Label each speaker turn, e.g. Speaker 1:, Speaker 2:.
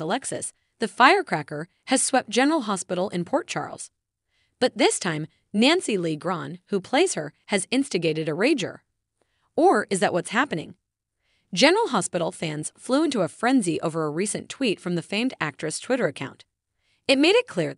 Speaker 1: Alexis, the firecracker has swept General Hospital in Port Charles. But this time, Nancy Lee Grahn, who plays her, has instigated a rager. Or is that what's happening? General Hospital fans flew into a frenzy over a recent tweet from the famed actress' Twitter account. It made it clear